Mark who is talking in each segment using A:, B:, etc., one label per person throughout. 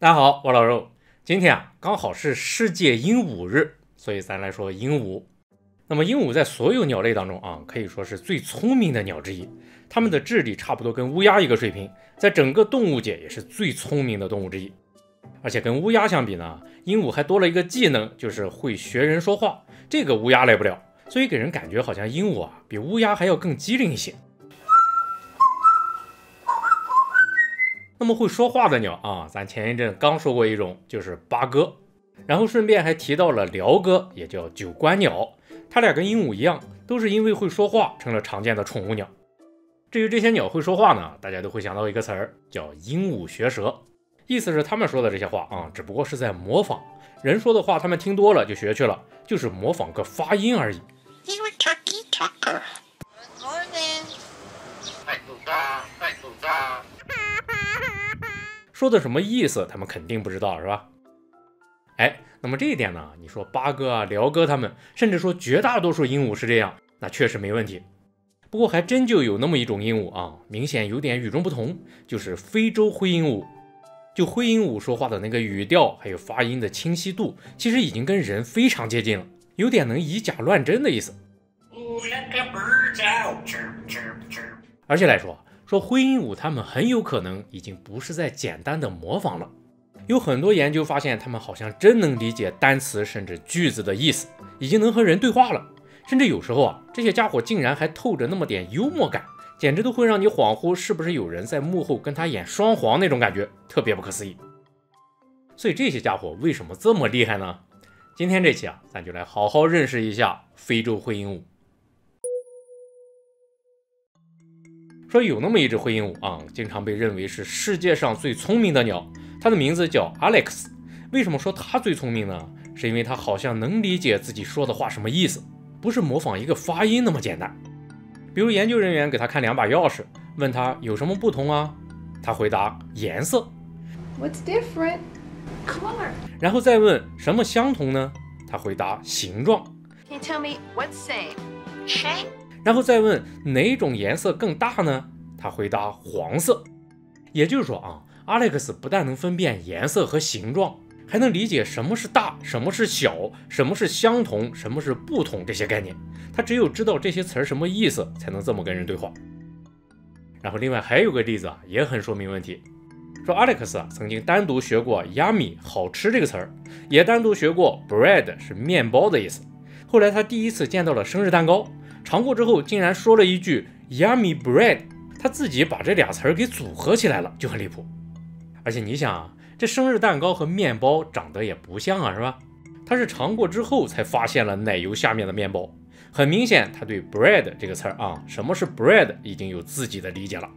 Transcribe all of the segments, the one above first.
A: 大家好，我老肉。今天啊，刚好是世界鹦鹉日，所以咱来说鹦鹉。那么鹦鹉在所有鸟类当中啊，可以说是最聪明的鸟之一。它们的智力差不多跟乌鸦一个水平，在整个动物界也是最聪明的动物之一。而且跟乌鸦相比呢，鹦鹉还多了一个技能，就是会学人说话。这个乌鸦来不了，所以给人感觉好像鹦鹉啊，比乌鸦还要更机灵一些。那么会说话的鸟啊，咱前一阵刚说过一种，就是八哥，然后顺便还提到了鹩哥，也叫九官鸟，它俩跟鹦鹉一样，都是因为会说话成了常见的宠物鸟。至于这些鸟会说话呢，大家都会想到一个词儿，叫鹦鹉学舌，意思是他们说的这些话啊，只不过是在模仿人说的话，他们听多了就学去了，就是模仿个发音而已。说的什么意思？他们肯定不知道，是吧？哎，那么这一点呢？你说八哥啊、辽哥他们，甚至说绝大多数鹦鹉是这样，那确实没问题。不过还真就有那么一种鹦鹉啊，明显有点与众不同，就是非洲灰鹦鹉。就灰鹦鹉说话的那个语调，还有发音的清晰度，其实已经跟人非常接近了，有点能以假乱真的意思。而且来说。说灰鹦鹉，它们很有可能已经不是在简单的模仿了。有很多研究发现，它们好像真能理解单词甚至句子的意思，已经能和人对话了。甚至有时候啊，这些家伙竟然还透着那么点幽默感，简直都会让你恍惚是不是有人在幕后跟他演双簧那种感觉，特别不可思议。所以这些家伙为什么这么厉害呢？今天这期啊，咱就来好好认识一下非洲灰鹦鹉。说有那么一只灰鹦鹉啊，经常被认为是世界上最聪明的鸟，它的名字叫 Alex。为什么说它最聪明呢？是因为它好像能理解自己说的话什么意思，不是模仿一个发音那么简单。比如研究人员给他看两把钥匙，问他有什么不同啊？他回答颜色。
B: What's different?
C: Color.
A: 然后再问什么相同呢？他回答形状。
C: Can you tell me what's same? Shape.
A: 然后再问哪种颜色更大呢？他回答黄色。也就是说啊，Alex 不但能分辨颜色和形状，还能理解什么是大，什么是小，什么是相同，什么是不同这些概念。他只有知道这些词儿什么意思，才能这么跟人对话。然后另外还有个例子啊，也很说明问题。说 Alex 啊曾经单独学过 “yummy” 好吃这个词儿，也单独学过 “bread” 是面包的意思。后来他第一次见到了生日蛋糕。尝过之后，竟然说了一句 “yummy bread”，他自己把这俩词儿给组合起来了，就很离谱。而且你想啊，这生日蛋糕和面包长得也不像啊，是吧？他是尝过之后才发现了奶油下面的面包。很明显，他对 “bread” 这个词儿啊，什么是 “bread” 已经有自己的理解了。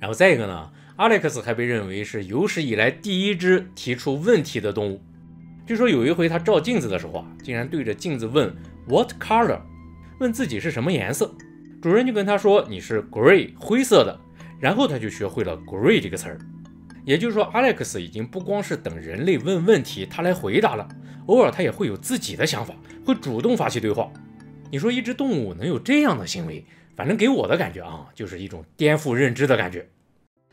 A: 然后再一个呢，Alex 还被认为是有史以来第一只提出问题的动物。据说有一回他照镜子的时候啊，竟然对着镜子问 “What color？” 问自己是什么颜色，主人就跟他说你是 gray 灰色的，然后他就学会了 gray 这个词儿。也就是说，Alex 已经不光是等人类问问题他来回答了，偶尔他也会有自己的想法，会主动发起对话。你说一只动物能有这样的行为，反正给我的感觉啊，就是一种颠覆认知的感觉。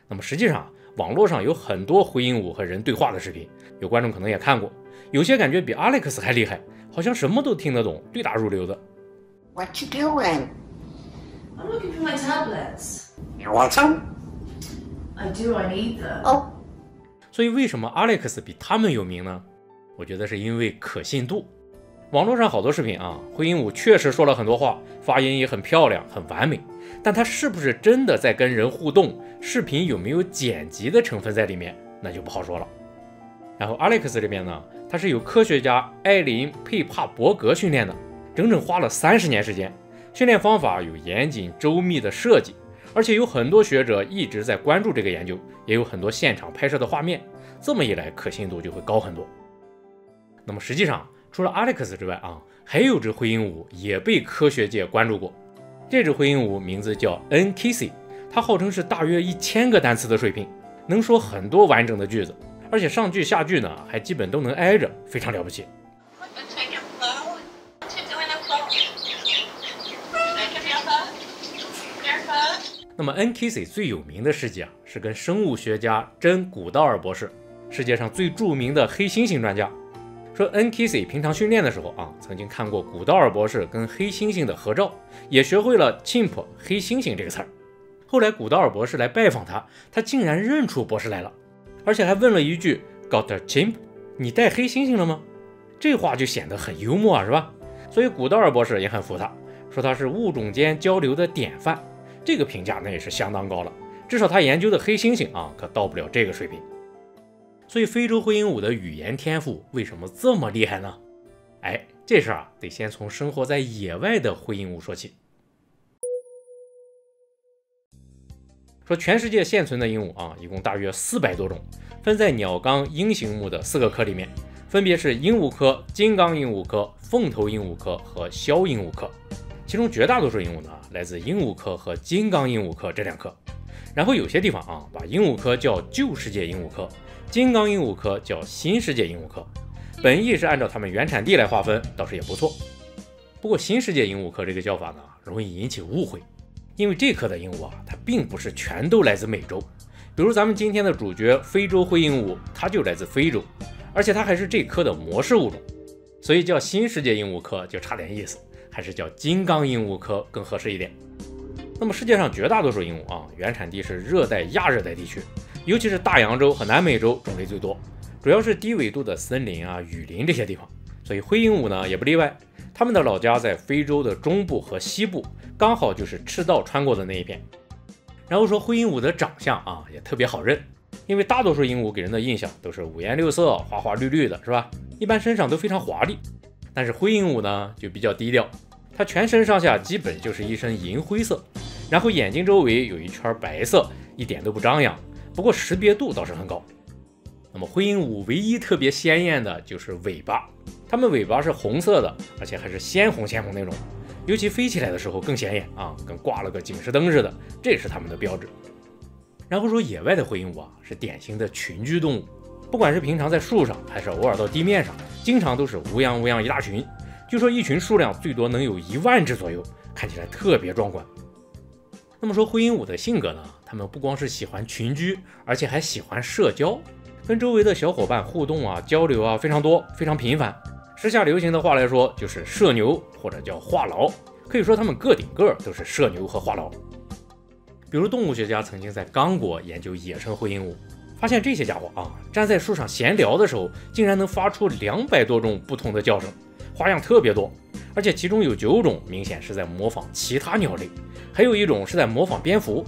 A: 那么实际上，网络上有很多灰鹦鹉和人对话的视频，有观众可能也看过，有些感觉比 Alex 还厉害，好像什么都听得懂，对答如流的。
D: What you doing?
E: I'm looking for my tablets.
D: You want some?
E: I do, I need them.
D: Oh.
A: 所以为什么 Alex 比他们有名呢？我觉得是因为可信度。网络上好多视频啊，灰鹦鹉确实说了很多话，发音也很漂亮，很完美。但它是不是真的在跟人互动？视频有没有剪辑的成分在里面？那就不好说了。然后 Alex 这边呢，他是有科学家艾琳佩帕伯格训练的。整整花了三十年时间，训练方法有严谨周密的设计，而且有很多学者一直在关注这个研究，也有很多现场拍摄的画面。这么一来，可信度就会高很多。那么实际上，除了 Alex 之外啊，还有只灰鹦鹉也被科学界关注过。这只灰鹦鹉名字叫 N Kissy，它号称是大约一千个单词的水平，能说很多完整的句子，而且上句下句呢还基本都能挨着，非常了不起。那么 N K C 最有名的事迹啊，是跟生物学家珍古道尔博士，世界上最著名的黑猩猩专家。说 N. K. C. 平常训练的时候啊，曾经看过古道尔博士跟黑猩猩的合照，也学会了 chimp 黑猩猩这个词儿。后来古道尔博士来拜访他，他竟然认出博士来了，而且还问了一句 Got a chimp？你带黑猩猩了吗？这话就显得很幽默啊，是吧？所以古道尔博士也很服他，说他是物种间交流的典范。这个评价那也是相当高了，至少他研究的黑猩猩啊，可到不了这个水平。所以非洲灰鹦鹉的语言天赋为什么这么厉害呢？哎，这事儿啊，得先从生活在野外的灰鹦鹉说起。说全世界现存的鹦鹉啊，一共大约四百多种，分在鸟纲鹰形目的四个科里面，分别是鹦鹉科、金刚鹦鹉科、凤头鹦鹉科和枭鹦鹉科。其中绝大多数鹦鹉呢，来自鹦鹉科和金刚鹦鹉科这两科。然后有些地方啊，把鹦鹉科叫旧世界鹦鹉科。金刚鹦鹉科叫新世界鹦鹉科，本意是按照它们原产地来划分，倒是也不错。不过新世界鹦鹉科这个叫法呢，容易引起误会，因为这科的鹦鹉啊，它并不是全都来自美洲。比如咱们今天的主角非洲灰鹦鹉，它就来自非洲，而且它还是这科的模式物种，所以叫新世界鹦鹉科就差点意思，还是叫金刚鹦鹉科更合适一点。那么世界上绝大多数鹦鹉啊，原产地是热带、亚热带地区。尤其是大洋洲和南美洲种类最多，主要是低纬度的森林啊、雨林这些地方，所以灰鹦鹉呢也不例外。它们的老家在非洲的中部和西部，刚好就是赤道穿过的那一片。然后说灰鹦鹉的长相啊也特别好认，因为大多数鹦鹉给人的印象都是五颜六色、花花绿绿的，是吧？一般身上都非常华丽，但是灰鹦鹉呢就比较低调，它全身上下基本就是一身银灰色，然后眼睛周围有一圈白色，一点都不张扬。不过识别度倒是很高。那么灰鹦鹉唯一特别鲜艳的就是尾巴，它们尾巴是红色的，而且还是鲜红鲜红那种，尤其飞起来的时候更显眼啊，跟挂了个警示灯似的，这也是它们的标志。然后说野外的灰鹦鹉啊，是典型的群居动物，不管是平常在树上，还是偶尔到地面上，经常都是乌泱乌泱一大群，据说一群数量最多能有一万只左右，看起来特别壮观。那么说灰鹦鹉的性格呢？它们不光是喜欢群居，而且还喜欢社交，跟周围的小伙伴互动啊、交流啊非常多、非常频繁。时下流行的话来说，就是社牛或者叫话痨。可以说它们个顶个都是社牛和话痨。比如动物学家曾经在刚果研究野生灰鹦鹉，发现这些家伙啊，站在树上闲聊的时候，竟然能发出两百多种不同的叫声，花样特别多。而且其中有九种明显是在模仿其他鸟类。还有一种是在模仿蝙蝠，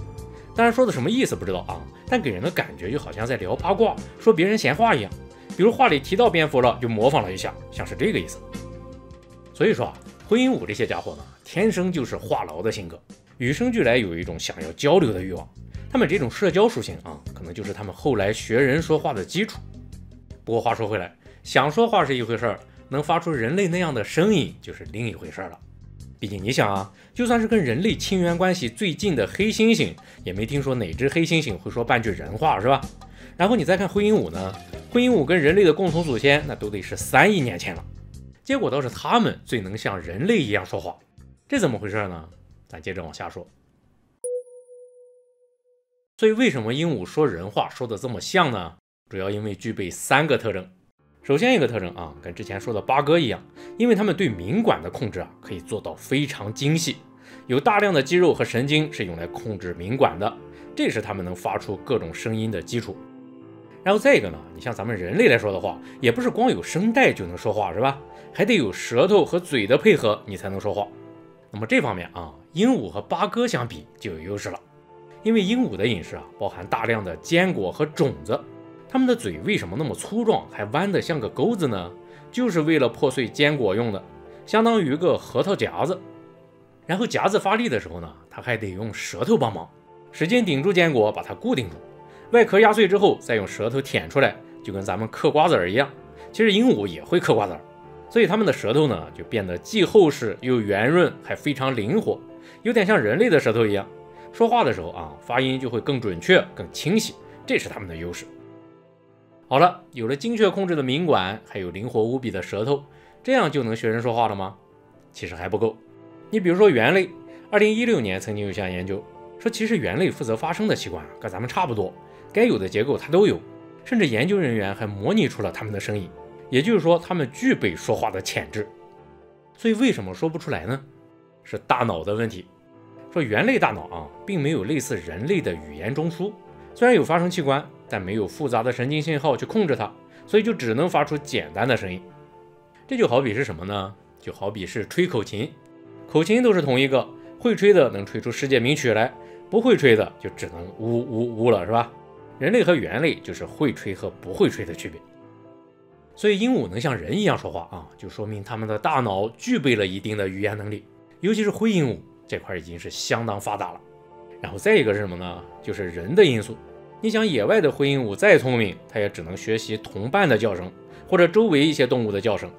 A: 当然说的什么意思不知道啊，但给人的感觉就好像在聊八卦，说别人闲话一样。比如话里提到蝙蝠了，就模仿了一下，像是这个意思。所以说啊，灰鹦鹉这些家伙呢，天生就是话痨的性格，与生俱来有一种想要交流的欲望。他们这种社交属性啊，可能就是他们后来学人说话的基础。不过话说回来，想说话是一回事儿，能发出人类那样的声音就是另一回事儿了。毕竟你想啊，就算是跟人类亲缘关系最近的黑猩猩，也没听说哪只黑猩猩会说半句人话，是吧？然后你再看灰鹦鹉呢，灰鹦鹉跟人类的共同祖先那都得是三亿年前了，结果倒是它们最能像人类一样说话，这怎么回事呢？咱接着往下说。所以为什么鹦鹉说人话说的这么像呢？主要因为具备三个特征。首先一个特征啊，跟之前说的八哥一样，因为它们对鸣管的控制啊，可以做到非常精细，有大量的肌肉和神经是用来控制鸣管的，这是它们能发出各种声音的基础。然后再一个呢，你像咱们人类来说的话，也不是光有声带就能说话是吧？还得有舌头和嘴的配合，你才能说话。那么这方面啊，鹦鹉和八哥相比就有优势了，因为鹦鹉的饮食啊，包含大量的坚果和种子。它们的嘴为什么那么粗壮，还弯得像个钩子呢？就是为了破碎坚果用的，相当于个核桃夹子。然后夹子发力的时候呢，它还得用舌头帮忙，使劲顶住坚果，把它固定住。外壳压碎之后，再用舌头舔出来，就跟咱们嗑瓜子儿一样。其实鹦鹉也会嗑瓜子儿，所以它们的舌头呢，就变得既厚实又圆润，还非常灵活，有点像人类的舌头一样。说话的时候啊，发音就会更准确、更清晰，这是他们的优势。好了，有了精确控制的鸣管，还有灵活无比的舌头，这样就能学人说话了吗？其实还不够。你比如说猿类，二零一六年曾经有项研究说，其实猿类负责发声的器官跟咱们差不多，该有的结构它都有，甚至研究人员还模拟出了它们的声音，也就是说，它们具备说话的潜质。所以为什么说不出来呢？是大脑的问题。说猿类大脑啊，并没有类似人类的语言中枢，虽然有发声器官，但没有复杂的神经信号去控制它，所以就只能发出简单的声音。这就好比是什么呢？就好比是吹口琴，口琴都是同一个，会吹的能吹出世界名曲来，不会吹的就只能呜呜呜了，是吧？人类和猿类就是会吹和不会吹的区别。所以鹦鹉能像人一样说话啊，就说明它们的大脑具备了一定的语言能力，尤其是灰鹦鹉。这块已经是相当发达了，然后再一个是什么呢？就是人的因素。你想，野外的灰鹦鹉再聪明，它也只能学习同伴的叫声，或者周围一些动物的叫声。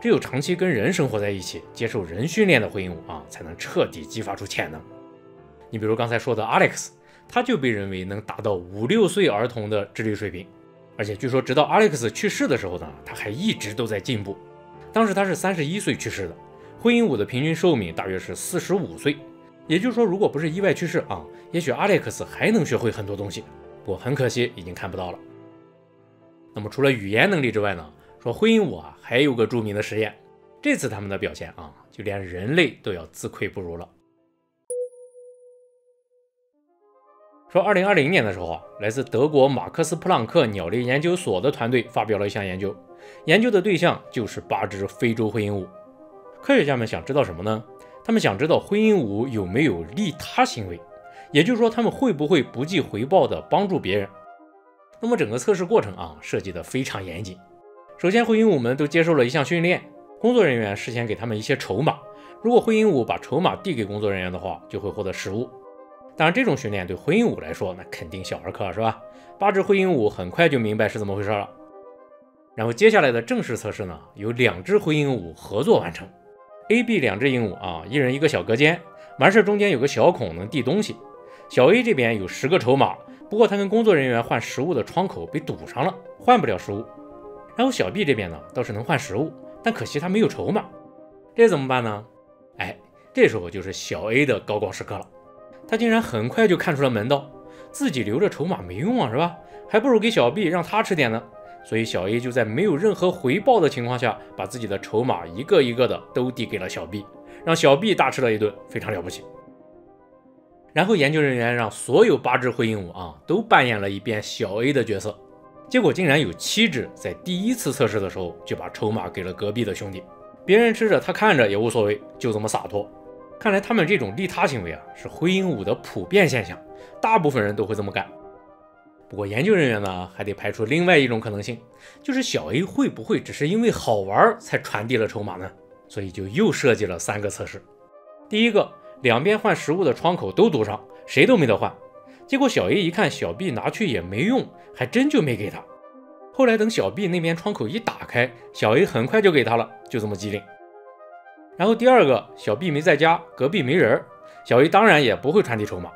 A: 只有长期跟人生活在一起，接受人训练的灰鹦鹉啊，才能彻底激发出潜能。你比如刚才说的 Alex，他就被认为能达到五六岁儿童的智力水平，而且据说直到 Alex 去世的时候呢，他还一直都在进步。当时他是三十一岁去世的。灰鹦鹉的平均寿命大约是四十五岁，也就是说，如果不是意外去世啊，也许阿历克斯还能学会很多东西。不过很可惜，已经看不到了。那么除了语言能力之外呢？说灰鹦鹉啊，还有个著名的实验，这次他们的表现啊，就连人类都要自愧不如了。说二零二零年的时候啊，来自德国马克思普朗克鸟类研究所的团队发表了一项研究，研究的对象就是八只非洲灰鹦鹉。科学家们想知道什么呢？他们想知道灰鹦鹉有没有利他行为，也就是说，他们会不会不计回报的帮助别人。那么整个测试过程啊，设计的非常严谨。首先，灰鹦鹉们都接受了一项训练，工作人员事先给他们一些筹码，如果灰鹦鹉把筹码递给工作人员的话，就会获得食物。当然，这种训练对灰鹦鹉来说，那肯定小儿科，是吧？八只灰鹦鹉很快就明白是怎么回事了。然后接下来的正式测试呢，由两只灰鹦鹉合作完成。A、B 两只鹦鹉啊，一人一个小隔间，完事中间有个小孔能递东西。小 A 这边有十个筹码，不过他跟工作人员换食物的窗口被堵上了，换不了食物。然后小 B 这边呢，倒是能换食物，但可惜他没有筹码，这怎么办呢？哎，这时候就是小 A 的高光时刻了，他竟然很快就看出了门道，自己留着筹码没用啊，是吧？还不如给小 B 让他吃点呢。所以小 A 就在没有任何回报的情况下，把自己的筹码一个一个的都递给了小 B，让小 B 大吃了一顿，非常了不起。然后研究人员让所有八只灰鹦鹉啊都扮演了一遍小 A 的角色，结果竟然有七只在第一次测试的时候就把筹码给了隔壁的兄弟，别人吃着他看着也无所谓，就这么洒脱。看来他们这种利他行为啊是灰鹦鹉的普遍现象，大部分人都会这么干。不过研究人员呢还得排除另外一种可能性，就是小 A 会不会只是因为好玩才传递了筹码呢？所以就又设计了三个测试。第一个，两边换食物的窗口都堵上，谁都没得换。结果小 A 一看小 B 拿去也没用，还真就没给他。后来等小 B 那边窗口一打开，小 A 很快就给他了，就这么机灵。然后第二个，小 B 没在家，隔壁没人，小 A 当然也不会传递筹码。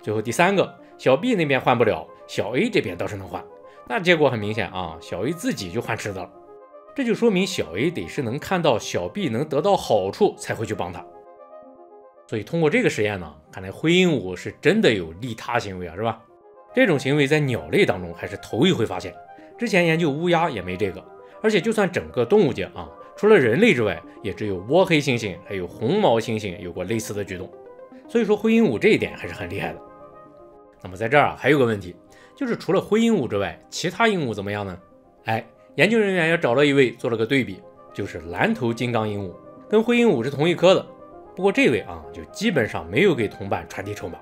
A: 最后第三个，小 B 那边换不了。小 A 这边倒是能换，那结果很明显啊，小 A 自己就换吃的了，这就说明小 A 得是能看到小 B 能得到好处才会去帮他。所以通过这个实验呢，看来灰鹦鹉是真的有利他行为啊，是吧？这种行为在鸟类当中还是头一回发现，之前研究乌鸦也没这个，而且就算整个动物界啊，除了人类之外，也只有倭黑猩猩还有红毛猩猩有过类似的举动。所以说灰鹦鹉这一点还是很厉害的。那么在这儿啊，还有个问题。就是除了灰鹦鹉之外，其他鹦鹉怎么样呢？哎，研究人员也找了一位做了个对比，就是蓝头金刚鹦鹉，跟灰鹦鹉是同一科的。不过这位啊，就基本上没有给同伴传递筹码。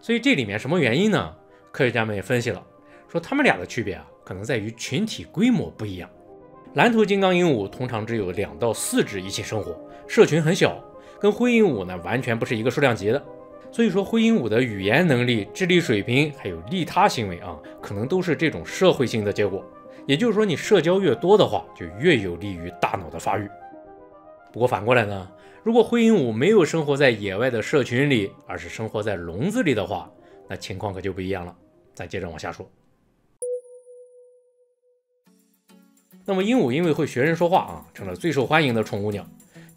A: 所以这里面什么原因呢？科学家们也分析了，说他们俩的区别啊，可能在于群体规模不一样。蓝头金刚鹦鹉通常只有两到四只一起生活，社群很小，跟灰鹦鹉呢完全不是一个数量级的。所以说，灰鹦鹉的语言能力、智力水平还有利他行为啊，可能都是这种社会性的结果。也就是说，你社交越多的话，就越有利于大脑的发育。不过反过来呢，如果灰鹦鹉没有生活在野外的社群里，而是生活在笼子里的话，那情况可就不一样了。再接着往下说。那么，鹦鹉因为会学人说话啊，成了最受欢迎的宠物鸟。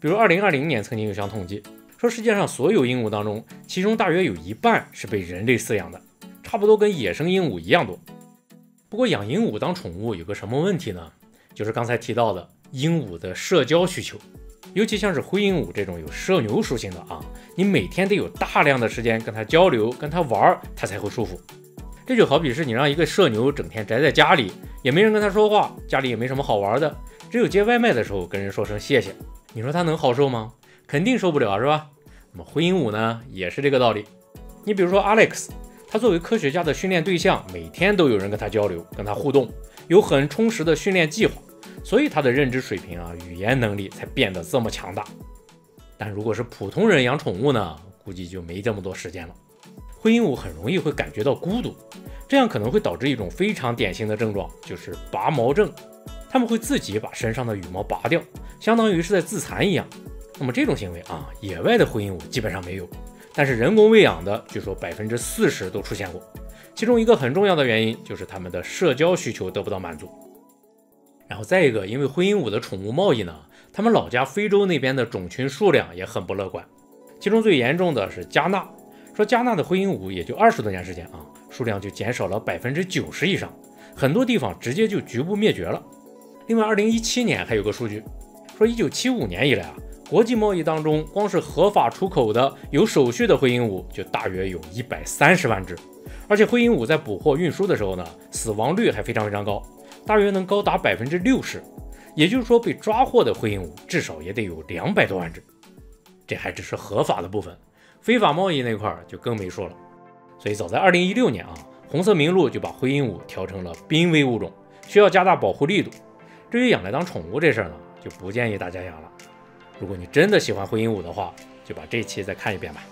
A: 比如，二零二零年曾经有项统计。说世界上所有鹦鹉当中，其中大约有一半是被人类饲养的，差不多跟野生鹦鹉一样多。不过养鹦鹉当宠物有个什么问题呢？就是刚才提到的鹦鹉的社交需求，尤其像是灰鹦鹉这种有社牛属性的啊，你每天得有大量的时间跟它交流、跟它玩儿，它才会舒服。这就好比是你让一个社牛整天宅在家里，也没人跟它说话，家里也没什么好玩的，只有接外卖的时候跟人说声谢谢，你说它能好受吗？肯定受不了，是吧？那么灰鹦鹉呢，也是这个道理。你比如说 Alex，他作为科学家的训练对象，每天都有人跟他交流、跟他互动，有很充实的训练计划。所以他的认知水平啊，语言能力才变得这么强大。但如果是普通人养宠物呢，估计就没这么多时间了。灰鹦鹉很容易会感觉到孤独，这样可能会导致一种非常典型的症状，就是拔毛症。他们会自己把身上的羽毛拔掉，相当于是在自残一样。那么这种行为啊，野外的灰鹦鹉基本上没有，但是人工喂养的，据说百分之四十都出现过。其中一个很重要的原因就是它们的社交需求得不到满足。然后再一个，因为灰鹦鹉的宠物贸易呢，他们老家非洲那边的种群数量也很不乐观。其中最严重的是加纳，说加纳的灰鹦鹉也就二十多年时间啊，数量就减少了百分之九十以上，很多地方直接就局部灭绝了。另外，二零一七年还有个数据，说一九七五年以来啊，国际贸易当中，光是合法出口的有手续的灰鹦鹉就大约有一百三十万只，而且灰鹦鹉在捕获运输的时候呢，死亡率还非常非常高。大约能高达百分之六十，也就是说，被抓获的灰鹦鹉至少也得有两百多万只。这还只是合法的部分，非法贸易那块儿就更没说了。所以早在二零一六年啊，红色名录就把灰鹦鹉调成了濒危物种，需要加大保护力度。至于养来当宠物这事儿呢，就不建议大家养了。如果你真的喜欢灰鹦鹉的话，就把这期再看一遍吧。